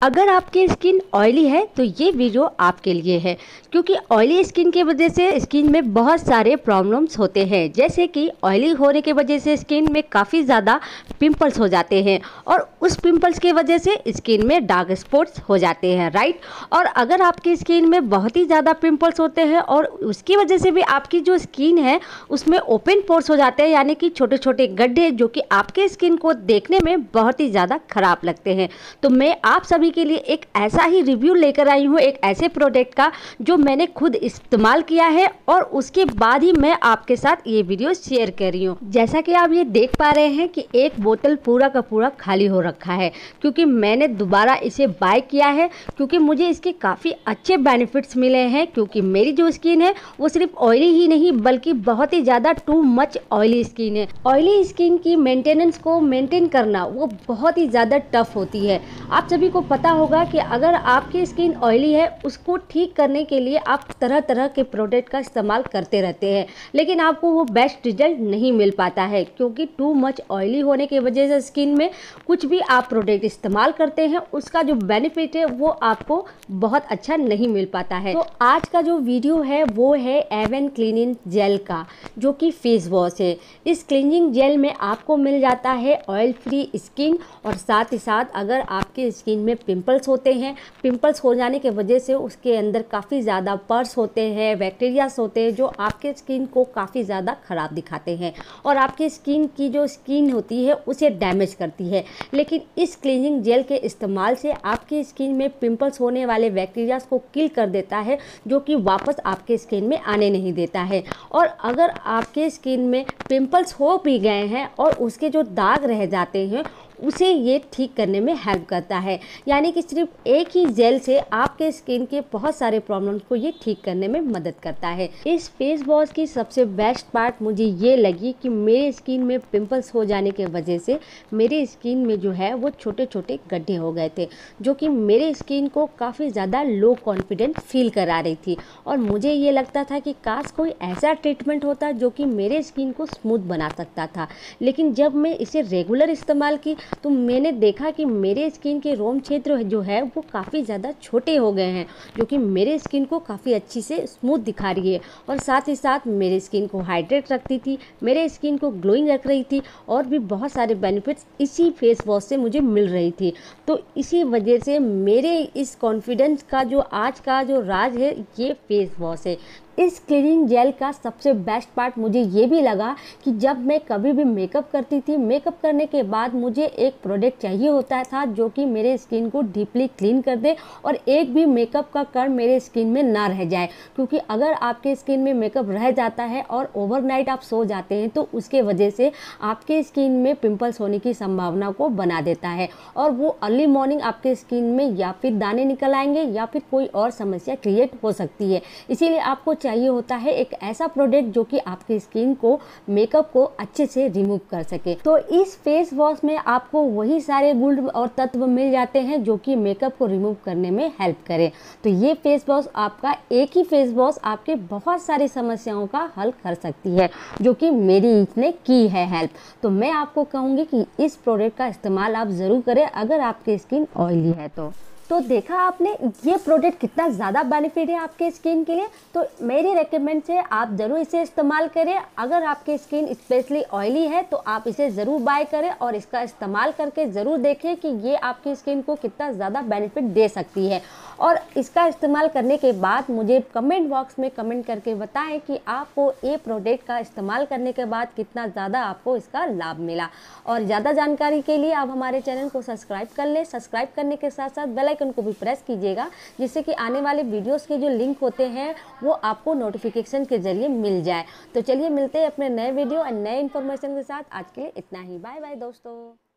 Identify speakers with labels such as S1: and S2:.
S1: अगर आपकी skin oily है तो ये वीडियो आपके लिए है, क्योंकि ऑयली स्किन की वजह से स्किन में बहुत सारे प्रॉब्लम्स होते हैं। जैसे कि ऑयली होने की वजह से स्किन में काफ़ी ज़्यादा पिंपल्स हो जाते हैं, और उस पिंपल्स की वजह से स्किन में डार्क स्पॉट्स हो जाते हैं, राइट? और अगर आपकी स्किन में बहुत ही ज़्यादा पिम्पल्स होते हैं, और उसकी वजह से भी आपकी जो स्किन है, उसमें ओपन पोर्स हो जाते हैं, यानी कि छोटे छोटे गड्ढे, जो कि आपके स्किन को देखने में बहुत ही ज़्यादा ख़राब लगते हैं। तो मैं आप सभी के लिए एक ऐसा ही रिव्यू लेकर आई हूँ, एक ऐसे प्रोडक्ट का, जो मैंने खुद इस्तेमाल किया है और उसके बाद ही मैं आपके साथ ये वीडियो शेयर कर रही हूँ। जैसा कि आप ये देख पा रहे हैं कि एक बोतल पूरा का पूरा खाली हो रखा है, क्योंकि मैंने दोबारा इसे बाय किया है, क्योंकि मुझे इसके काफ़ी अच्छे बेनिफिट्स मिले हैं, क्योंकि मेरी जो स्किन है, वो सिर्फ़ ऑयली ही नहीं, बल्कि बहुत ही ज़्यादा टू मच ऑयली स्किन है। ऑयली स्किन की मेंटेनेंस को मेंटेन करना, वो बहुत ही ज़्यादा टफ होती है। आप सभी को पता पता होगा कि अगर आपकी स्किन ऑयली है, उसको ठीक करने के लिए आप तरह तरह के प्रोडक्ट का इस्तेमाल करते रहते हैं। लेकिन आपको वो बेस्ट रिज़ल्ट नहीं मिल पाता है, क्योंकि टू मच ऑयली होने की वजह से स्किन में कुछ भी आप प्रोडक्ट इस्तेमाल करते हैं, उसका जो बेनिफिट है, वो आपको बहुत अच्छा नहीं मिल पाता है। तो आज का जो वीडियो है, वो है एवन क्लीनिंग जेल का, जो कि फेस वॉश है। इस क्लीनिंग जेल में आपको मिल जाता है ऑयल फ्री स्किन और साथ ही साथ अगर आपके स्किन में पिंपल्स होते हैं। पिंपल्स हो जाने की वजह से उसके अंदर काफ़ी ज़्यादा पर्स होते हैं बैक्टीरियाज होते हैं, जो आपके स्किन को काफ़ी ज़्यादा ख़राब दिखाते हैं। और आपकी स्किन की जो स्किन होती है, उसे डैमेज करती है। लेकिन इस क्लीनिंग जेल के इस्तेमाल से आपकी स्किन में पिंपल्स होने वाले बैक्टीरियाज को किल कर देता है, जो कि वापस आपके स्किन में आने नहीं देता है। और अगर आपके स्किन में पिंपल्स हो भी गए हैं और उसके जो दाग रह जाते हैं उसे ये ठीक करने में हेल्प करता है। यानी कि सिर्फ़ एक ही जेल से आपके स्किन के बहुत सारे प्रॉब्लम को ये ठीक करने में मदद करता है। इस फेस वॉश की सबसे बेस्ट पार्ट मुझे ये लगी कि मेरे स्किन में पिंपल्स हो जाने की वजह से मेरे स्किन में जो है वो छोटे छोटे गड्ढे हो गए थे, जो कि मेरे स्किन को काफ़ी ज़्यादा लो कॉन्फिडेंट फील करा रही थी। और मुझे ये लगता था कि काश कोई ऐसा ट्रीटमेंट होता जो कि मेरे स्किन को स्मूथ बना सकता था। लेकिन जब मैं इसे रेगुलर इस्तेमाल की तो मैंने देखा कि मेरे स्किन के रोम क्षेत्र जो है, वो काफ़ी ज़्यादा छोटे हो गए हैं, जो कि मेरे स्किन को काफ़ी अच्छी से स्मूथ दिखा रही है। और साथ ही साथ मेरे स्किन को हाइड्रेट रखती थी, मेरे स्किन को ग्लोइंग रख रही थी, और भी बहुत सारे बेनिफिट्स इसी फेस वॉश से मुझे मिल रही थी। तो इसी वजह से मेरे इस कॉन्फिडेंस का जो आज का जो राज है, ये फेस वॉश है। इस क्लीनिंग जेल का सबसे बेस्ट पार्ट मुझे ये भी लगा कि जब मैं कभी भी मेकअप करती थी मेकअप करने के बाद मुझे एक प्रोडक्ट चाहिए होता था जो कि मेरे स्किन को डीपली क्लीन कर दे और एक भी मेकअप का कण मेरे स्किन में ना रह जाए। क्योंकि अगर आपके स्किन में मेकअप रह जाता है और ओवरनाइट आप सो जाते हैं तो उसके वजह से आपके स्किन में पिंपल्स होने की संभावना को बना देता है और वो अर्ली मॉर्निंग आपके स्किन में या फिर दाने निकल आएँगे या फिर कोई और समस्या क्रिएट हो सकती है। इसीलिए आपको चाहिए होता है एक ऐसा प्रोडक्ट जो कि आपकी स्किन को मेकअप को अच्छे से रिमूव कर सके। तो इस फेस वॉश में आपको वही सारे गुण और तत्व मिल जाते हैं जो कि मेकअप को रिमूव करने में हेल्प करे। तो ये फेस वॉश आपका एक ही फेस वॉश आपके बहुत सारी समस्याओं का हल कर सकती है, जो कि मेरी इसने की है हेल्प तो मैं आपको कहूँगी कि इस प्रोडक्ट का इस्तेमाल आप ज़रूर करें अगर आपकी स्किन ऑयली है तो। तो देखा आपने, ये प्रोडक्ट कितना ज़्यादा बेनिफिट है आपके स्किन के लिए? तो मेरी रेकमेंड से आप ज़रूर इसे इस्तेमाल करें। अगर आपकी स्किन स्पेशली ऑयली है तो आप इसे ज़रूर बाय करें और इसका इस्तेमाल करके ज़रूर देखें कि ये आपकी स्किन को कितना ज़्यादा बेनिफिट दे सकती है। और इसका इस्तेमाल करने के बाद मुझे कमेंट बॉक्स में कमेंट करके बताएँ कि आपको ये प्रोडक्ट का इस्तेमाल करने के बाद कितना ज़्यादा आपको इसका लाभ मिला। और ज़्यादा जानकारी के लिए आप हमारे चैनल को सब्सक्राइब कर लें। सब्सक्राइब करने के साथ साथ बेल आइकन को भी प्रेस कीजिएगा, जिससे कि आने वाले वीडियोस के जो लिंक होते हैं, वो आपको नोटिफिकेशन के ज़रिए मिल जाए। तो चलिए मिलते हैं अपने नए वीडियो और नए इन्फॉर्मेशन के साथ। आज के लिए इतना ही। बाय बाय दोस्तों।